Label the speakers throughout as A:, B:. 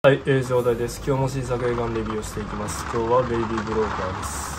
A: はい、えー、状態です。今日も新作映画のレビューをしていきます。今日はベイビーブローカーです。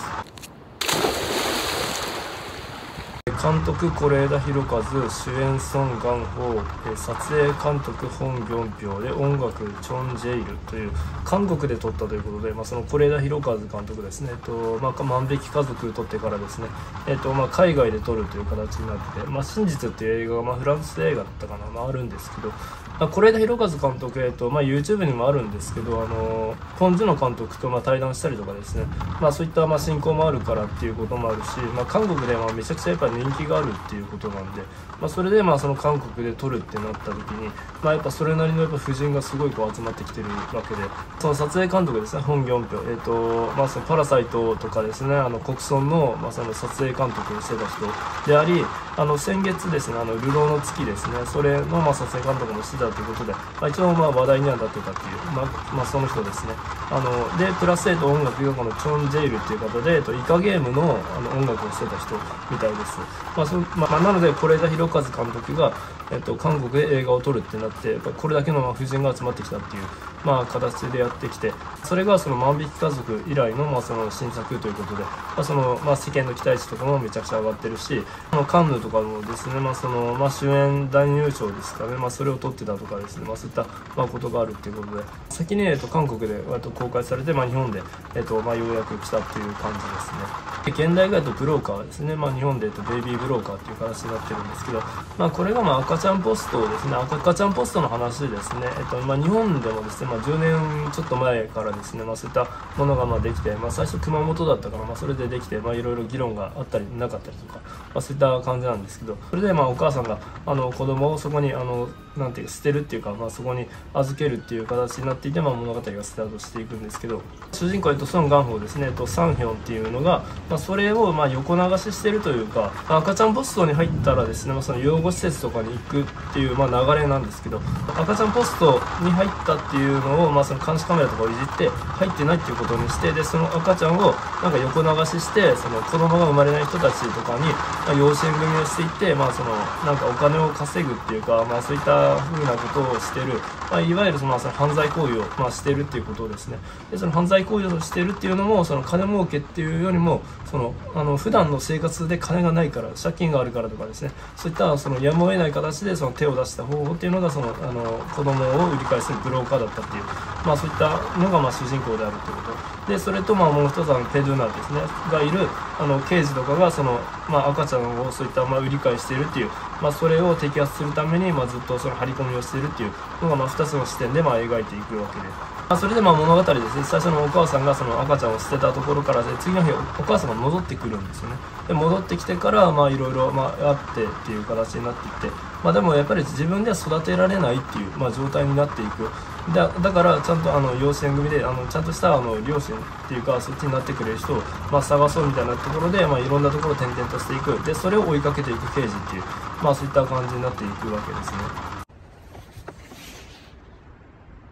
A: 監督是枝裕和主演ソン・ガンホー撮影監督ホン・ギョンピョで音楽チョン・ジェイルという韓国で撮ったということで、まあ、その是枝裕和監督ですね、えっとまあ、万引き家族撮ってからですね、えっとまあ、海外で撮るという形になってて、まあ、真実っていう映画が、まあ、フランス映画だったかな、まあ、あるんですけど、まあ、是枝裕和監督、えっとまあ、YouTube にもあるんですけどあのポン・ジュノ監督とまあ対談したりとかですね、まあ、そういったまあ進行もあるからっていうこともあるし、まあ、韓国ではめちゃくちゃやっぱ人気があるっていうことなんで、まあ、それでまあその韓国で撮るってなった時に、まあ、やっぱそれなりのやっぱ夫人がすごいこう集まってきてるわけでその撮影監督ですね本ギョンピョ、えーとまあ、そのパラサイトとかですねあの国村の,、まあその撮影監督をしてた人でありあの先月ですねあの流浪の月ですねそれのまあ撮影監督もしてたということで、まあ、一応まあ話題にはなってたっていう、まあまあ、その人ですね。あのでプラス、えー、と音楽がこのチョン・ジェイルっていう方で、えー、とイカゲームのあの音楽をしてた人みたいです、まあそまあ、なので是枝裕和監督が、えっと、韓国で映画を撮るってなってやっぱこれだけの夫人が集まってきたっていう、まあ、形でやってきてそれがその万引き家族以来の,、まあその新作ということで、まあそのまあ、世間の期待値とかもめちゃくちゃ上がってるしまあカンヌとかもですね、まあそのまあ、主演男優賞ですかね、まあ、それを撮ってたとかですね、まあ、そういった、まあ、ことがあるっていうことで先に、えっと、韓国で割と公開されて、まあ、日本で、えっとまあ、ようやく来たっていう感じですね。現代がとブローカーですね、まあ、日本で、えっと、イビーブローカーっていう形になってるんですけど、まあ、これがまあ赤ちゃんポストですね。赤ちゃんポストの話ですね、えっとまあ、日本でもですね、まあ、10年ちょっと前からですね、まあ、そういったものがまあできて、まあ、最初熊本だったから、まあ、それでできて、まあ、いろいろ議論があったりなかったりとか、まあ、そういった感じなんですけどそれでまあお母さんがあの子供をそこにあのなんていう捨てるっていうか、まあ、そこに預けるっていう形になっていて、まあ、物語がスタートしていくんですけど主人公、えっと、ソン・ガンホですね、えっと、サンヒョンっていうのが、まあ、それをまあ横流ししてるというか赤ちゃんポストに入ったらですね、まあ、その養護施設とかに行くっていう、まあ、流れなんですけど赤ちゃんポストに入ったっていうのを、まあ、その監視カメラとかをいじって入ってないっていうことにしてでその赤ちゃんをなんか横流ししてその子供が生まれない人たちとかに、まあ、養子縁組をしていって、まあ、そのなんかお金を稼ぐっていうか、まあ、そういった風なことをしてる、まあ、いわゆるそのその犯罪行為を、まあ、してるっていうことですね。でその犯罪行為をしてるっていうのもその金儲けっていうよりもそのあの普段の生活で金がないから借金があるからとかですね。そういったそのやむを得ない形でその手を出した方法っていうのがそのあの子供を売り買いするブローカーだったっていう、まあ、そういったのがまあ主人公であるってこと。でそれとまあもう一つはペドゥナですね。がいるあの刑事とかがその、まあ、赤ちゃんをそういったまあ売り買いしているっていう、まあ、それを摘発するためにまあずっとその張り込みをしているっていうのがまあ2つの視点でまあ描いていくわけで、まあ、それでまあ物語ですね。最初のお母さんがその赤ちゃんを捨てたところからで次の日お母さんが戻ってくるんですよね。で戻ってきてからまあいろいろああってっていう形になっていってまあ、でもやっぱり自分では育てられないっていう、まあ、状態になっていく。だだからちゃんとあの養子縁組であのちゃんとしたあの両親っていうかそっちになってくれる人を、まあ、探そうみたいなところで、まあ、いろんなところを転々としていくでそれを追いかけていく刑事っていう、まあ、そういった感じになっていくわけですね。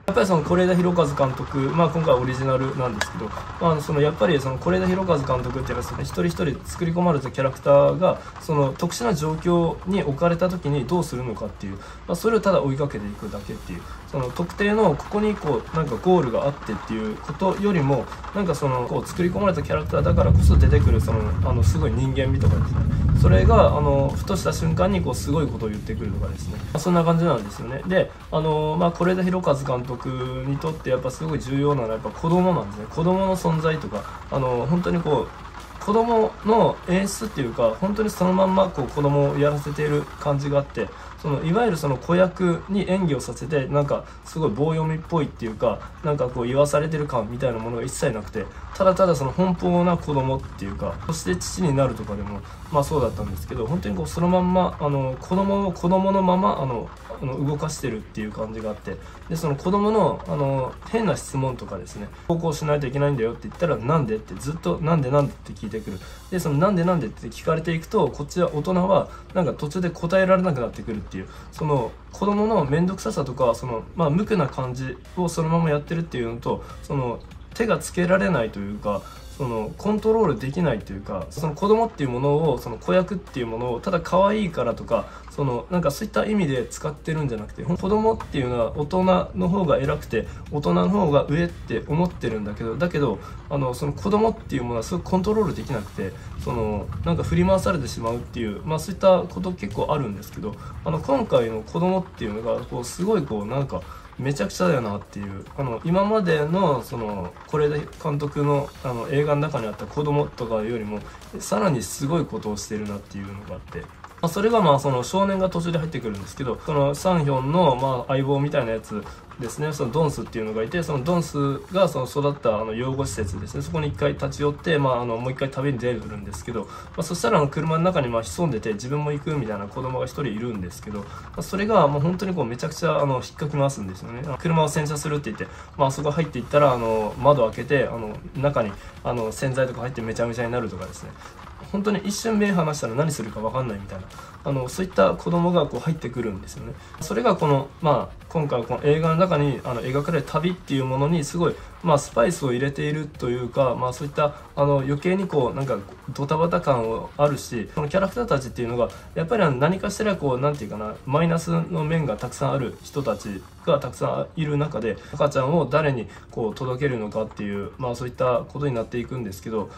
A: やっぱりその是枝裕和監督、まあ、今回オリジナルなんですけど、まあ、そのやっぱりその是枝裕和監督っていうのはその一人一人作り込まれたキャラクターがその特殊な状況に置かれた時にどうするのかっていう、まあ、それをただ追いかけていくだけっていうその特定のここにこうなんかゴールがあってっていうことよりもなんかそのこう作り込まれたキャラクターだからこそ出てくるそのあのすごい人間味とかですね。それがあのふとした瞬間にこうすごいことを言ってくるとかですね、ま、そんな感じなんですよね。であのまあ是枝裕和監督にとってやっぱすごい重要なのはやっぱ子供なんですね。子供の存在とかあの本当にこう子供の演出っていうか本当にそのまんまこう子供をやらせている感じがあってそのいわゆるその子役に演技をさせてなんかすごい棒読みっぽいっていうかなんかこう言わされてる感みたいなものが一切なくてただただその奔放な子供っていうかそして父になるとかでもまあそうだったんですけど本当にこうそのまんまあの子供を子供のままあのあの動かしてるっていう感じがあってでその子供のあの変な質問とかですね高校しないといけないんだよって言ったらなんでってずっとなんでなんでって聞いてくる。でそのなんでなんでって聞かれていくとこっちは大人はなんか途中で答えられなくなってくるっていう。その子供の面倒くささとかその、まあ、無垢な感じをそのままやってるっていうのとその手がつけられないというかそのコントロールできないというかその子供っていうものをその子役っていうものをただ可愛いからとかそのなんかそういった意味で使ってるんじゃなくて子供っていうのは大人の方が偉くて大人の方が上って思ってるんだけどだけどあのその子供っていうものはすごくコントロールできなくてそのなんか振り回されてしまうっていう、まあ、そういったこと結構あるんですけどあの今回の子供っていうのがこうすごいこうなんかめちゃくちゃだよなっていうあの今までのその是枝監督のあの映画の中にあった子供とかよりもさらにすごいことをしてるなっていうのがあって。まあ、それがまあその少年が途中で入ってくるんですけどそのサンヒョンのまあ相棒みたいなやつですね。そのドンスっていうのがいてそのドンスがその育ったあの養護施設ですね。そこに一回立ち寄って、まあ、あのもう一回旅に出るんですけど、まあ、そしたら車の中にまあ潜んでて自分も行くみたいな子供が一人いるんですけど、まあ、それがもう本当にこうめちゃくちゃあの引っかき回すんですよね。車を洗車するって言って、まあそこ入っていったらあの窓開けてあの中にあの洗剤とか入ってめちゃめちゃになるとかですね。本当に一瞬目離したら何するか分かんないみたいな。あのそういった子供がこう入ってくるんですよね。それがこの、まあ、今回この映画の中にあの描かれる旅っていうものにすごい、まあ、スパイスを入れているというか、まあ、そういったあの余計にこうなんかドタバタ感をあるしこのキャラクターたちっていうのがやっぱり何かしらこうなんていうかなマイナスの面がたくさんある人たちがたくさんいる中で赤ちゃんを誰にこう届けるのかっていう、まあ、そういったことになっていくんですけど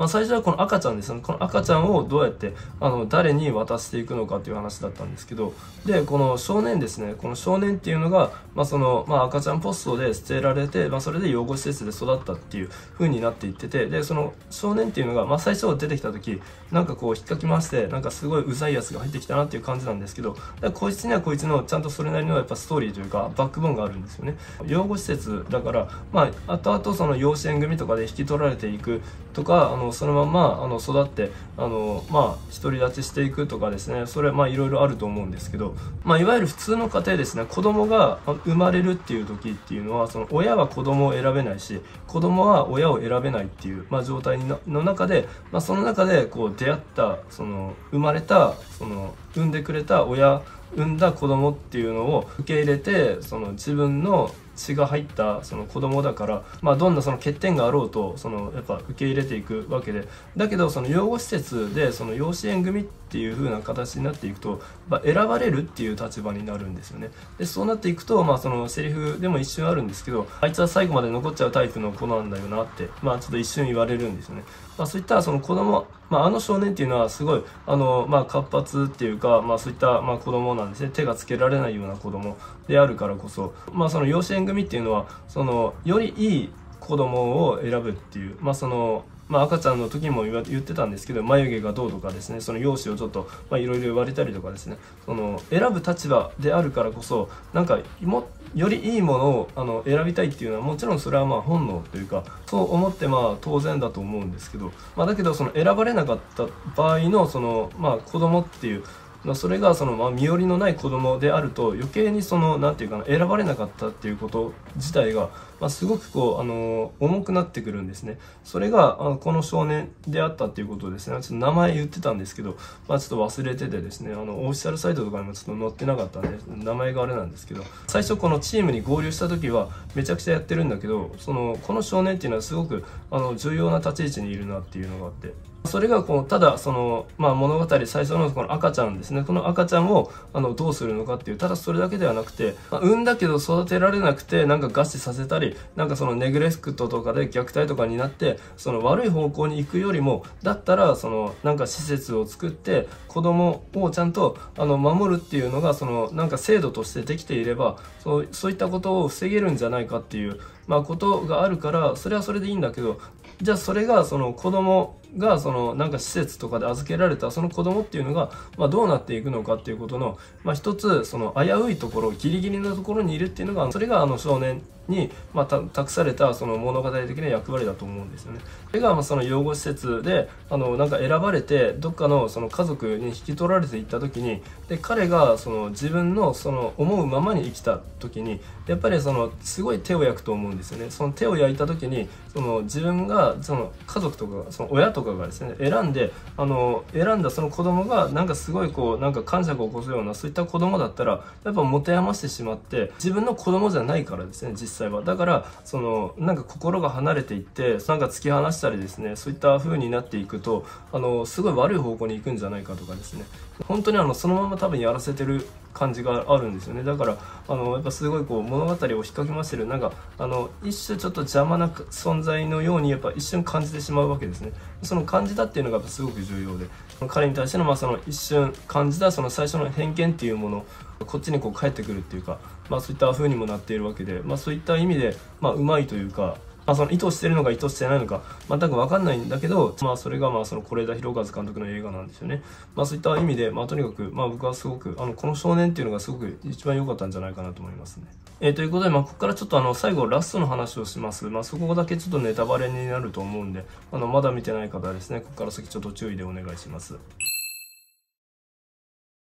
A: まあ、最初はこの赤ちゃんですね。この赤ちゃんをどうやってあの誰に渡していくのかっていう話だったんですけどでこの少年ですね。この少年っていうのが、まあそのまあ、赤ちゃんポストで捨てられて、まあ、それで養護施設で育ったっていう風になっていっててでその少年っていうのが、まあ、最初出てきた時なんかこう引っかき回してなんかすごいうざいやつが入ってきたなっていう感じなんですけどこいつにはこいつのちゃんとそれなりのやっぱストーリーというかバックボーンがあるんですよね。養護施設だからまあ後々その養子縁組とかで引き取られていくとかあのそのままあの育ってあのまあ独り立ちしていくとかですねそれまあいろいろあると思うんですけど、まあ、いわゆる普通の家庭ですね子供が生まれるっていう時っていうのはその親は子供を選べないし子供は親を選べないっていう、まあ、状態の中で、まあ、その中でこう出会ったその生まれたその産んでくれた親産んだ子供っていうのを受け入れてその自分の血が入ったその子供だから、まあ、どんなその欠点があろうとそのやっぱ受け入れていくわけで。だけどその養護施設でその養子縁組っていう風な形になっていくと、まあ、選ばれるっていう立場になるんですよね。でそうなっていくと、まあ、そのセリフでも一瞬あるんですけどあいつは最後まで残っちゃうタイプの子なんだよなって、まあ、ちょっと一瞬言われるんですよね、まあ、そういったその子供、まあ、あの少年っていうのはすごいあの、まあ、活発っていうか、まあ、そういったまあ子供なんですね。手がつけられないような子供であるからこそ、まあ、その養子縁組っていうのはそのよりいい子供を選ぶっていう、まあ、そのまあ、赤ちゃんの時も言ってたんですけど眉毛がどうとかですねその容姿をちょっといろいろ言われたりとかですねその選ぶ立場であるからこそなんかもよりいいものをあの選びたいっていうのはもちろんそれはまあ本能というかそう思ってまあ当然だと思うんですけど、まあ、だけどその選ばれなかった場合のその、まあ、子供っていうまあ、それがその、まあ、身寄りのない子供であると余計にそのなんていうかな選ばれなかったっていうこと自体が、まあ、すごくこうあの重くなってくるんですね。それがあのこの少年であったっていうことですねちょっと名前言ってたんですけど、まあ、ちょっと忘れててですねあのオフィシャルサイトとかにもちょっと載ってなかったんで名前があれなんですけど最初このチームに合流した時はめちゃくちゃやってるんだけどそのこの少年っていうのはすごくあの重要な立ち位置にいるなっていうのがあってそれがこうただその、まあ、物語最初のこの赤ちゃんですね。この赤ちゃんをあのどうするのかっていうただそれだけではなくて、まあ、産んだけど育てられなくてなんか餓死させたりなんかそのネグレスクトとかで虐待とかになってその悪い方向に行くよりもだったらそのなんか施設を作って子供をちゃんとあの守るっていうのがそのなんか制度としてできていればそうそういったことを防げるんじゃないかっていう、まあ、ことがあるからそれはそれでいいんだけどじゃあそれがその子供がそのなんか施設とかで預けられたその子供っていうのが、まあ、どうなっていくのかっていうことの、まあ、一つその危ういところギリギリのところにいるっていうのがそれがあの少年に、まあ、託されたその物語的な役割だと思うんですよね。それがまあその養護施設であのなんか選ばれてどっかのその家族に引き取られていった時にで彼がその自分のその思うままに生きた時にやっぱりそのすごい手を焼くと思うんですよね。その手を焼いた時にその自分がその家族とかその親とかとかがですね選んであの選んだその子供がなんかすごいこうなんか感謝を起こすようなそういった子供だったらやっぱ持て余してしまって自分の子供じゃないからですね実際は。だからそのなんか心が離れていってなんか突き放したりですねそういった風になっていくとあのすごい悪い方向に行くんじゃないかとかですね。本当にあのそのまま多分やらせてる感じがあるんですよね。だからあのやっぱすごいこう物語を引っ掛けましてる。なんかあの一種ちょっと邪魔な存在のようにやっぱ一瞬感じてしまうわけですね。その感じたっていうのがすごく重要で彼に対してのまあその一瞬感じたその最初の偏見っていうものこっちにこう返ってくるっていうか、まあ、そういった風にもなっているわけで、まあ、そういった意味で、まあ、うまいというかまあ、その意図してるのか意図してないのか全く分かんないんだけど、まあ、それがまあその是枝裕和監督の映画なんですよね、まあ、そういった意味で、まあ、とにかく、まあ、僕はすごくあのこの少年っていうのがすごく一番良かったんじゃないかなと思いますね。えー、ということで、まあ、ここからちょっとあの最後ラストの話をします、まあ、そこだけちょっとネタバレになると思うんであのまだ見てない方はですねここから先ちょっと注意でお願いします。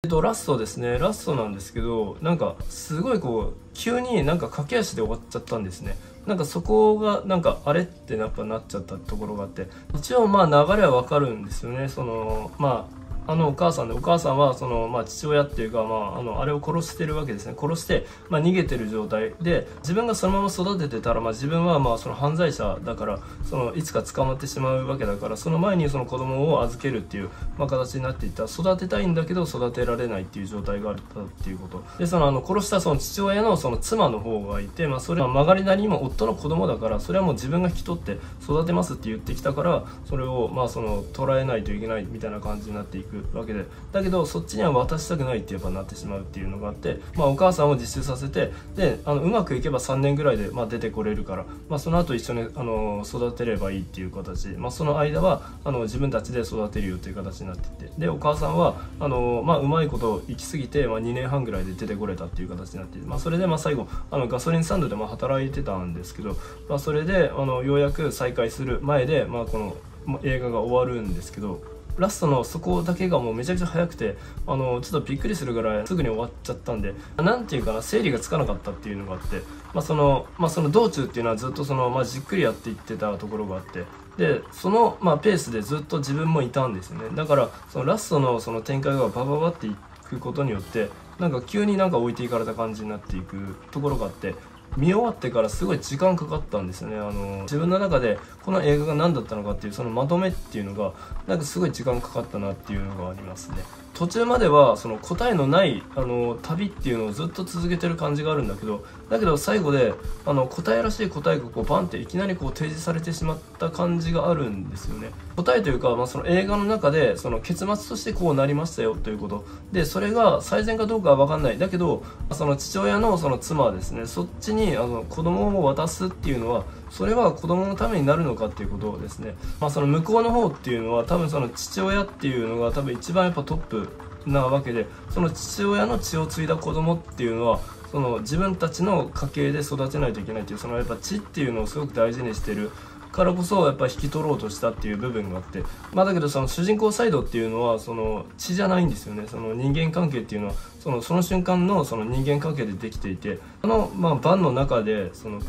A: えっと、ラストですね。ラストなんですけど、なんか、すごいこう、急になんか駆け足で終わっちゃったんですね。なんかそこが、なんか、あれってやっぱなっちゃったところがあって、一応まあ流れはわかるんですよね。その、まあ、あのお母さんでお母さんはその、まあ、父親っていうか、まあ、あのあれを殺してるわけですね。殺して、まあ、逃げてる状態。で自分がそのまま育ててたら、まあ、自分はまあその犯罪者だからそのいつか捕まってしまうわけだからその前にその子供を預けるっていう、まあ、形になっていった。育てたいんだけど育てられないっていう状態があったっていうこと。でそのあの殺したその父親のその妻の方がいて、まあ、それは曲がりなりにも夫の子供だからそれはもう自分が引き取って育てますって言ってきたからそれをまあその捉えないといけないみたいな感じになっていく。わけで。だけどそっちには渡したくないってやっぱなってしまうっていうのがあって、まあ、お母さんを実習させてであのうまくいけば3年ぐらいで、まあ、出てこれるから、まあ、その後一緒にあの育てればいいっていう形、まあ、その間はあの自分たちで育てるよっていう形になっていて。でお母さんはあの、まあ、うまいこと行き過ぎて、まあ、2年半ぐらいで出てこれたっていう形になってまあ、それでまあ最後あのガソリンスタンドでまあ働いてたんですけど、まあ、それであのようやく再開する前で、まあ、この映画が終わるんですけどラストのそこだけがもうめちゃくちゃ早くてあのちょっとびっくりするぐらいすぐに終わっちゃったんで何ていうかな整理がつかなかったっていうのがあって、まあ、そのまあ、その道中っていうのはずっとその、まあ、じっくりやっていってたところがあってでその、まあ、ペースでずっと自分もいたんですよね。だからそのラストのその展開がバババっていくことによってなんか急になんか置いていかれた感じになっていくところがあって見終わってからすごい時間かかったんですよね。あの自分の中でこの映画が何だったのかっていうそのまとめっていうのがなんかすごい時間かかったなっていうのがありますね。途中まではその答えのないあの旅っていうのをずっと続けてる感じがあるんだけどだけど最後であの答えらしい答えがこうバンっていきなりこう提示されてしまった感じがあるんですよね。答えというか、まあ、その映画の中でその結末としてこうなりましたよということ。でそれが最善かどうかは分かんない。だけどその父親のその妻ですね。そっちにあの子供を渡すっていうのはそれは子供のためになるのかっていうことをですね、まあ、その向こうの方っていうのは多分その父親っていうのが多分一番やっぱトップなわけでその父親の血を継いだ子供っていうのはその自分たちの家系で育てないといけないっていうそのやっぱ血っていうのをすごく大事にしてるからこそやっぱ引き取ろうとしたっていう部分があってまあだけどその主人公サイドっていうのはその血じゃないんですよね。その人間関係っていうのはそのその瞬間のその人間関係でできていてあのまあバンの中でその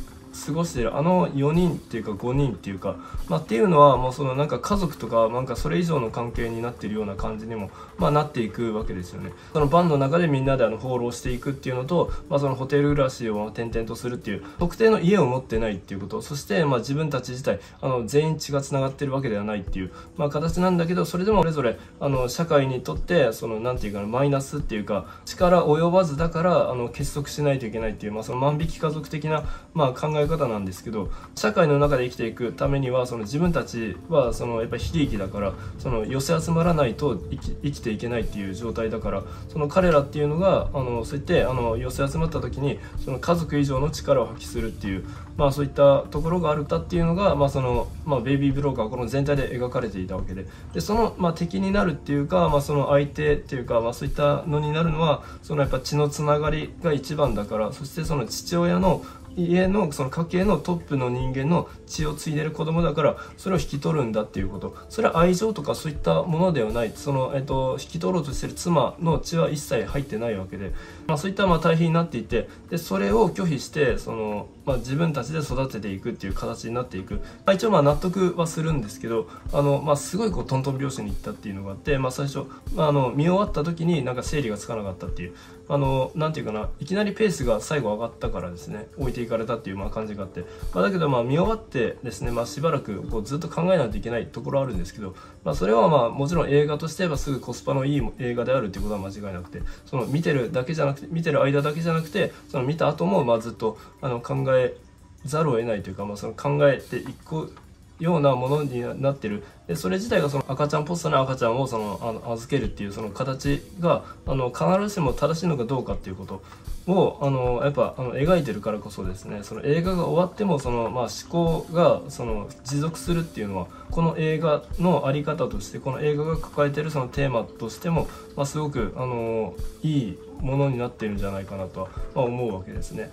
A: 過ごしてるあの4人っていうか5人っていうか、まあ、っていうのはもうそのなんか家族とかなんかそれ以上の関係になってるような感じにも、まあ、なっていくわけですよね。そのバンの中でみんなであの放浪していくっていうのと、まあ、そのホテル暮らしを転々とするっていう特定の家を持ってないっていうことそしてまあ自分たち自体あの全員血がつながってるわけではないっていう、まあ、形なんだけどそれでもそれぞれあの社会にとってそのなんていうかなマイナスっていうか力及ばずだからあの結束しないといけないっていう、まあ、その万引き家族的な、まあ、考え方なんですけど社会の中で生きていくためにはその自分たちはそのやっぱり非利益だからその寄せ集まらないと生き生きてていけないっていう状態だからその彼らっていうのがあのそういってあの寄せ集まった時にその家族以上の力を発揮するっていう、まあ、そういったところがあるたっていうのが、まあそのまあ、ベイビー・ブローカーこの全体で描かれていたわけで。でその、まあ、敵になるっていうか、まあ、その相手っていうか、まあ、そういったのになるのはそのやっぱ血のつながりが一番だからそしてその父親の家のその家系のトップの人間の血を継いでる子供だからそれを引き取るんだっていうこと。それは愛情とかそういったものではない。その、えっと、引き取ろうとしてる妻の血は一切入ってないわけで、まあ、そういったまあ対比になっていてでそれを拒否してその、まあ、自分たちで育てていくっていう形になっていく、まあ、一応まあ納得はするんですけどあの、まあ、すごいこうトントン拍子にいったっていうのがあって、まあ、最初、まあ、あの見終わった時になんか整理がつかなかったっていう。あのなていうかないきなりペースが最後上がったからですね置いていかれたっていうまあ感じがあって、まあ、だけどまあ見終わってですね、まあ、しばらくこうずっと考えないといけないところあるんですけど、まあ、それはまあもちろん映画としてはすぐコスパのいい映画であるっていうことは間違いなくてその見てるだけじゃなくて見てる間だけじゃなくてその見た後もまあずっとあの考ええざるを得ないというか、まあ、その考えていくようなものになってるでそれ自体がその赤ちゃんポストの赤ちゃんをそのあの預けるっていうその形があの必ずしも正しいのかどうかっていうことをあのやっぱあの描いてるからこそですねその映画が終わってもその、まあ、思考がその持続するっていうのはこの映画の在り方としてこの映画が抱えてるそのテーマとしても、まあ、すごくあのいいものになってるんじゃないかなとは、思うわけですね。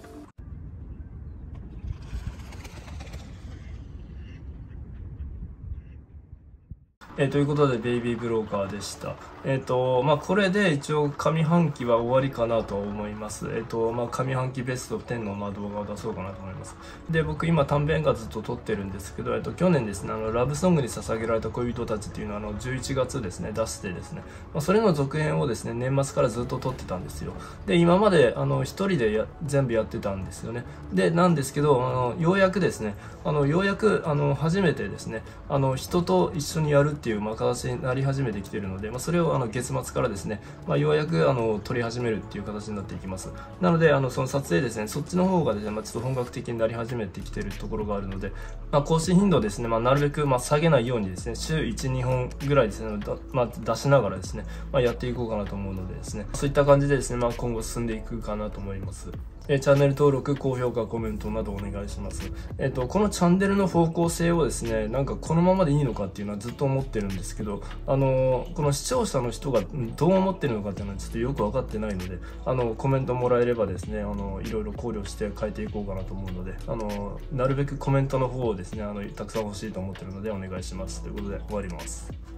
A: えー、ということで、ベイビーブローカーでした。えっ、と、まあ、これで一応上半期は終わりかなと思います。えっ、と、まあ、上半期ベスト10のま動画を出そうかなと思います。で、僕今短編がずっと撮ってるんですけど、えっ、と、去年ですね、あの、ラブソングに捧げられた恋人たちっていうのをあの、11月ですね、出してですね、まあ、それの続編をですね、年末からずっと撮ってたんですよ。で、今まで、あの、一人でや全部やってたんですよね。で、なんですけど、あの、ようやくですね、あの、ようやく、あの、初めてですね、あの、人と一緒にやるっていう、まあ、形になり始めてきてるので、まあ、それをあの月末からですね、まあ、ようやくあの撮り始めるっていう形になっていきます。なのであのその撮影ですねそっちの方がですね、まあ、ちょっと本格的になり始めてきてるところがあるので、まあ、更新頻度ですね、まあ、なるべくまあ下げないようにですね週12本ぐらいですね、まあ、出しながらですね、まあ、やっていこうかなと思うのでですねそういった感じでですね、まあ、今後進んでいくかなと思います。えチャンネル登録、高評価、コメントなどお願いします。えっ、と、このチャンネルの方向性をですね、なんかこのままでいいのかっていうのはずっと思ってるんですけど、あのこの視聴者の人がどう思ってるのかっていうのはちょっとよく分かってないので、あの、コメントもらえればですね、あの、いろいろ考慮して変えていこうかなと思うので、あのなるべくコメントの方をですね、あの、たくさん欲しいと思ってるのでお願いします。ということで終わります。